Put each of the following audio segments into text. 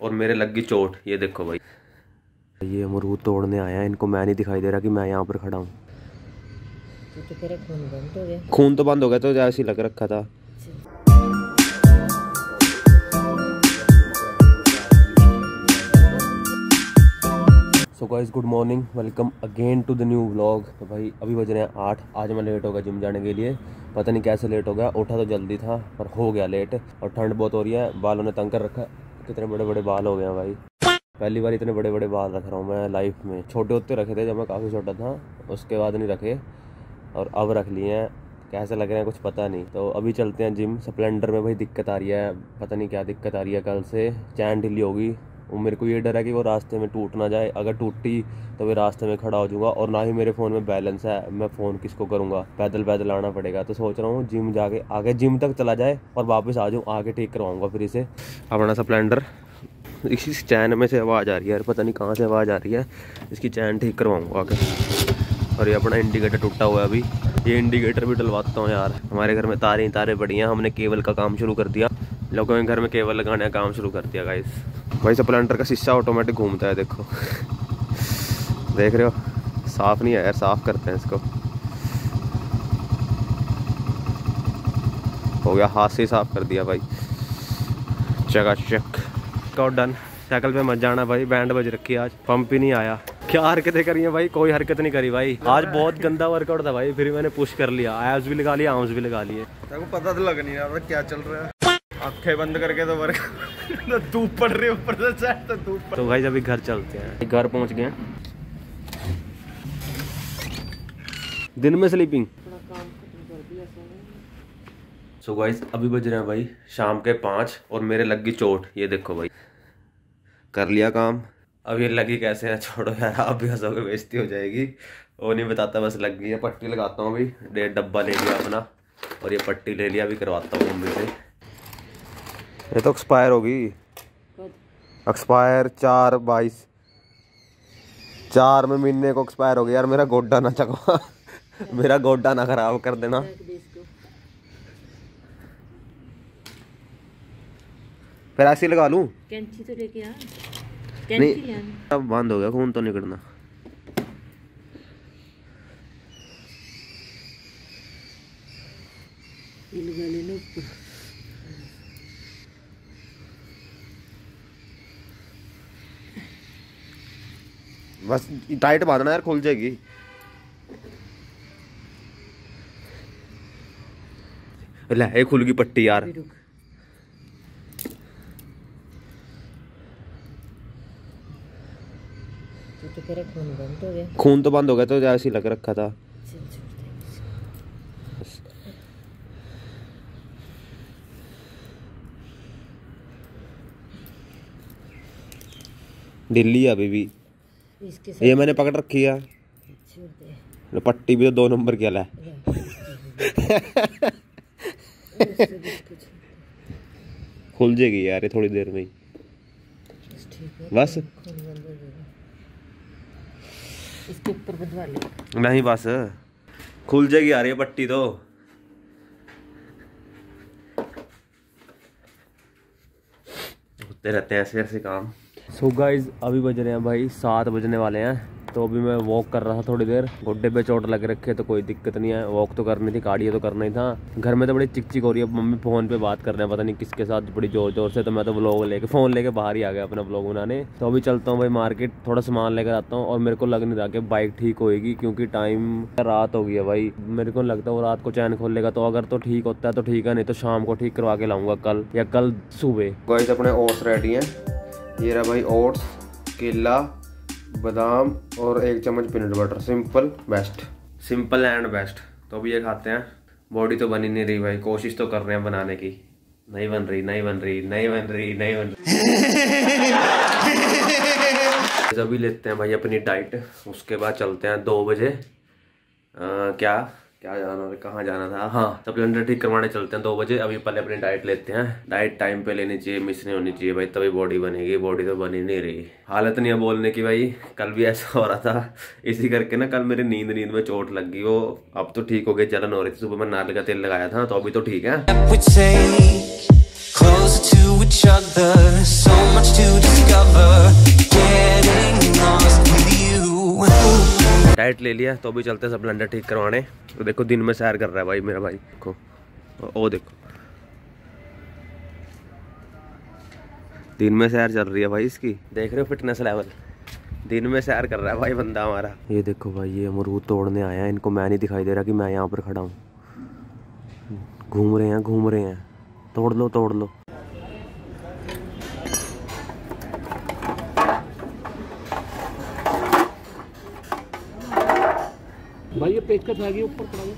और मेरे लग गई चोट, ये देखो भाई। ये अमरूद तोड़ने आया इनको मैं नहीं दिखाई दे रहा कि मैं यहाँ पर खड़ा हूँ। तो खून तो बंद हो गया तो ऐसे लग रखा था। So guys good morning welcome again to the new vlog तो भाई, अभी बज रहे हैं आठ, आज मैं लेट हो गया जिम जाने के लिए। पता नहीं कैसे लेट हो गया, उठा तो जल्दी था, पर हो गया लेट और ठंड बहुत हो रही है, बालों ने तंग कर रखा कितने बड़े बड़े बाल हो गए हैं भाई। पहली बार इतने बड़े बड़े बाल रख रहा हूँ मैं लाइफ में। छोटे होते रखे थे जब मैं काफ़ी छोटा था, उसके बाद नहीं रखे और अब रख लिए हैं। कैसे लग रहे हैं कुछ पता नहीं। तो अभी चलते हैं जिम स्प्लेंडर में भाई दिक्कत आ रही है, पता नहीं क्या दिक्कत आ रही है कल से। चैन ढीली होगी। वो मेरे को ये डर है कि वो रास्ते में टूट ना जाए। अगर टूटी तो मैं रास्ते में खड़ा हो जाऊँगा और ना ही मेरे फ़ोन में बैलेंस है। मैं फ़ोन किसको करूँगा? पैदल पैदल आना पड़ेगा। तो सोच रहा हूँ, जिम जाके, आगे जिम तक चला जाए और वापस आ जाऊँ, आगे ठीक करवाऊँगा फिर इसे। अपना स्प्लेंडर। इसी चैन में से आवाज़ आ रही है यार, पता नहीं कहाँ से आवाज़ आ रही है। इसकी चैन ठीक करवाऊँगा आगे। और ये अपना इंडिकेटर टूटा हुआ है अभी। ये इंडिकेटर भी डलवाता हूँ यार। हमारे घर में तारे तारे पड़ी हैं। हमने केबल का काम शुरू कर दिया। लोगों के घर में केबल लगाने का काम शुरू कर दिया गाइस भाई स्प्लेंडर का शीशा ऑटोमेटिक घूमता है, देखो। देख रहे हो? साफ़ नहीं है यार, साफ़ करते हैं इसको। हो गया, हाथ से साफ़ कर दिया भाई। चका चक डन साइकिल पे मत जाना भाई, बैंड बज रखी आज। पंप ही नहीं आया। क्या हरकतें करी हैं भाई? कोई हरकत नहीं करी भाई। आज बहुत गंदा वर्कआउट था भाई, फिर मैंने पुश कर लिया। एब्स भी लगा लिया आर्म्स भी लगा लिए। पता तो लग नहीं रहा क्या चल रहा है। आँखें बंद करके तो वर्क तो धूप पड़ रही ऊपर से शायद तो धूप तो भाई अभी घर चलते हैं। घर पहुँच गए। दिन में स्लीपिंग थोड़ा काम खत्म कर दिया सोने सो गाइस अभी बज रहे हैं भाई शाम के पाँच और मेरे लग गई चोट। ये देखो भाई। कर लिया काम। अब ये लगी कैसे है? छोड़ो यार आप भी हंसोगे बेइज्जती हो जाएगी। वो नहीं बताता बस लग गई है। पट्टी लगाता हूँ अभी। डेढ़ डब्बा ले लिया अपना। और ये पट्टी ले लिया अभी करवाता हूँ मम्मी से। ये तो एक्सपायर होगी। एक्सपायर चार बाईस। चार में महीने को एक्सपायर हो गया यार मेरा गोड्डा ना चकवा मेरा गोड्डा ना खराब कर देना। फिर ऐसे लगा लूँ। कैंची तो लेके आ। नहीं अब बंद हो गया खून तो निकलना लगा लेना ऊपर बस टाइट बांधना यार खुल जाएगी। ले खुल गई पट्टी यार। तो तो खून तो बंद हो गया तो ऐसे लग रखा था। दिल्ली अभी भी। इसके ये मैंने पकड़ रखी है। दे। पट्टी भी तो दो नंबर की है। खुल जाएगी यार ये थोड़ी देर में ही। बस इसके ऊपर बंधवा ले। नहीं बस। खुल जाएगी यार ये पट्टी तो। होते रहते हैं ऐसे ऐसे काम। सो so गाइज़ अभी बज रहे हैं भाई, सात बजने वाले हैं। तो अभी मैं वॉक कर रहा था थोड़ी देर। गुड्डे पे चोट लग रखे तो कोई दिक्कत नहीं है। वॉक तो करनी थी कार्डियो तो करना ही था। घर में तो बड़ी चिक चिक हो रही है। मम्मी फ़ोन पे बात कर रहे हैं, पता नहीं किसके साथ, बड़ी ज़ोर ज़ोर से। तो मैं तो ब्लॉग लेके फ़ोन लेके बाहर ही आ गया अपना ब्लॉग बनाने। तो अभी चलता हूँ भाई मार्केट थोड़ा सामान लेकर आता हूँ। और मेरे को लग नहीं रहा कि बाइक ठीक होएगी, क्योंकि टाइम रात हो गई है भाई। मेरे को लगता है वो रात को चैन खोल लेगा तो अगर तो ठीक होता है तो ठीक है, नहीं तो शाम को ठीक करवा के लाऊँगा कल, या कल सुबह। अपने ओट्स रेडी हैं। ये रहा भाई ओट्स केला बादाम और एक चम्मच peanut butter. Simple best simple and best. तो अभी ये खाते हैं। बॉडी तो बनी नहीं रही भाई कोशिश तो कर रहे हैं बनाने की। नहीं बन रही नहीं बन रही नहीं बन रही नहीं बन रही। अभी लेते हैं भाई अपनी डाइट उसके बाद चलते हैं दो बजे। अ, क्या? क्या जाना कहाँ जाना था? हाँ सप्लीमेंट्री ठीक करवाने चलते हैं दो बजे। अभी पहले अपनी डाइट लेते हैं। डाइट टाइम पे लेनी चाहिए मिस नहीं होनी चाहिए भाई, तभी बॉडी बनेगी। बॉडी तो बनी नहीं रही। हालत नहीं है बोलने की भाई। कल भी ऐसा हो रहा था। इसी करके ना कल मेरी नींद नींद में चोट लग गई। वो अब तो ठीक हो गई जलन हो रही थी। सुबह मैं नारियल का तेल लगाया था तो अभी तो ठीक है। टाइट ले लिया तो अभी चलते हैं स्प्लेंडर ठीक करवाने। तो देखो, दिन में सैर कर रहा है भाई मेरा भाई। देखो, ओ, देखो। दिन में सैर चल रही है भाई इसकी। देख रहे हो फिटनेस लेवल दिन में सैर कर रहा है भाई बंदा हमारा। ये देखो भाई, ये अमरूद तोड़ने आया इनको मैं नहीं दिखाई दे रहा कि मैं यहाँ पर खड़ा हूँ। घूम रहे हैं, घूम रहे हैं। तोड़ लो तोड़ लो। भाई, ये पेचकस आ गई ऊपर पड़ा हुआ।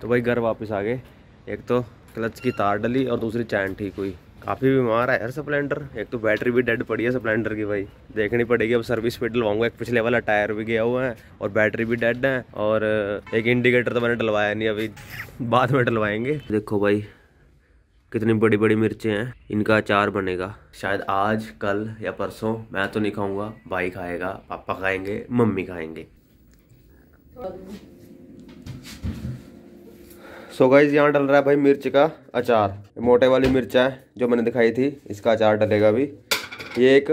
तो भाई, घर वापस आ गए एक तो क्लच की तार डली और दूसरी चैन ठीक हुई काफ़ी बीमार है यार स्प्लेंडर। एक तो बैटरी भी डेड पड़ी है स्प्लेंडर की भाई। देखनी पड़ेगी, अब सर्विस पे डलवाऊँगा एक पिछले वाला टायर भी गया हुआ है और बैटरी भी डेड है और एक इंडिकेटर तो मैंने डलवाया नहीं, अभी बाद में डलवाएँगे। देखो भाई, कितनी बड़ी बड़ी मिर्चें हैं। इनका अचार बनेगा। शायद आज, कल या परसों मैं तो नहीं खाऊँगा, भाई खाएगा, पापा खाएँगे, मम्मी खाएँगे। सो गाइज़ यहाँ डल रहा है भाई मिर्च का अचार। मोटे वाली मिर्च है जो मैंने दिखाई थी इसका अचार डलेगा अभी। ये एक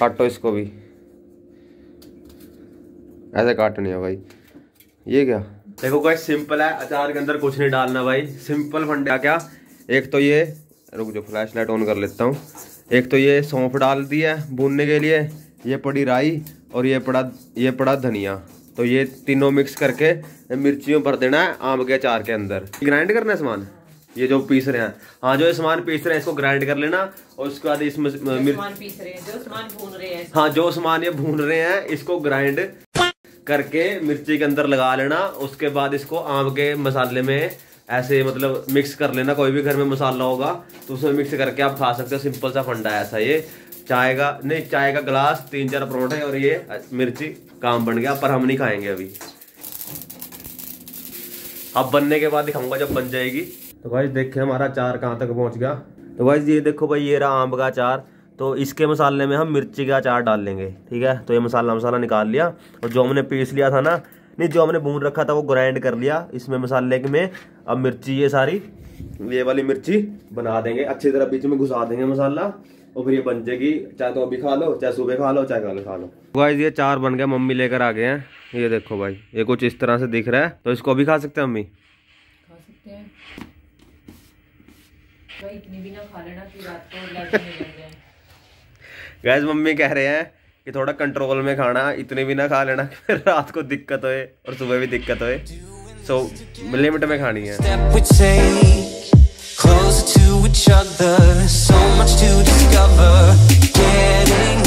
काटो इसको भी। ऐसे काटनी है भाई। ये क्या? देखो गाइस सिंपल है अचार के अंदर कुछ नहीं डालना भाई। सिंपल फंडा क्या? एक तो ये रुक जो फ्लैश लाइट ऑन कर लेता हूँ। एक तो ये सौंफ डाल दिया है भूनने के लिए। ये पड़ी राई और ये पड़ा ये पड़ा धनिया। तो ये तीनों मिक्स करके मिर्चियों भर देना है आम के अचार के अंदर। ग्राइंड करना है सामान? ये जो पीस रहे हैं। हाँ जो ये सामान पीस रहे हैं इसको ग्राइंड कर लेना और उसके बाद इसमें मिर्च सामान पीस रहे हैं जो सामान भून रहे हैं। हाँ जो सामान ये भून रहे हैं इसको ग्राइंड करके मिर्ची के अंदर लगा लेना उसके बाद इसको आम के मसाले में ऐसे मतलब मिक्स कर लेना। कोई भी घर में मसाला होगा तो उसमें मिक्स करके आप खा सकते हो। सिंपल सा फंडा है ऐसा ये। चाय का नहीं चाय का गिलास तीन चार परोठे और ये मिर्ची, काम बन गया, पर हम नहीं खाएँगे अभी। अब बनने के बाद दिखाऊँगा जब बन जाएगी। तो भाई देखे हमारा अचार कहाँ तक पहुँच गया। तो भाई ये देखो भाई, ये रहा आम का अचार। तो इसके मसाले में हम मिर्ची का अचार डाल लेंगे, ठीक है? तो ये मसाला मसाला निकाल लिया, और जो हमने पीस लिया था ना, नहीं, जो हमने भून रखा था वो ग्राइंड कर लिया। इसमें मसाले के में अब मिर्ची, ये सारी, ये वाली मिर्ची बना देंगे। अच्छी तरह बीच में घुसा देंगे मसाला। और फिर ये बन जाएगी चाहे तो अभी खा लो चाहे सुबह खा लो चाहे कल खा लो। भाई ये चार बन गया मम्मी लेकर आ गए हैं। ये देखो भाई ये कुछ इस तरह से दिख रहा है। तो इसको अभी खा सकते हैं मम्मी? खा सकते हैं। भाई इतनी भी ना खा लेना कि रात को गैस मम्मी कह रहे हैं कि थोड़ा कंट्रोल में खाना इतनी भी ना खा लेना कि फिर रात को दिक्कत होए और सुबह भी दिक्कत होए। सो so, लिमिट में खानी है। each other, so much to discover. Getting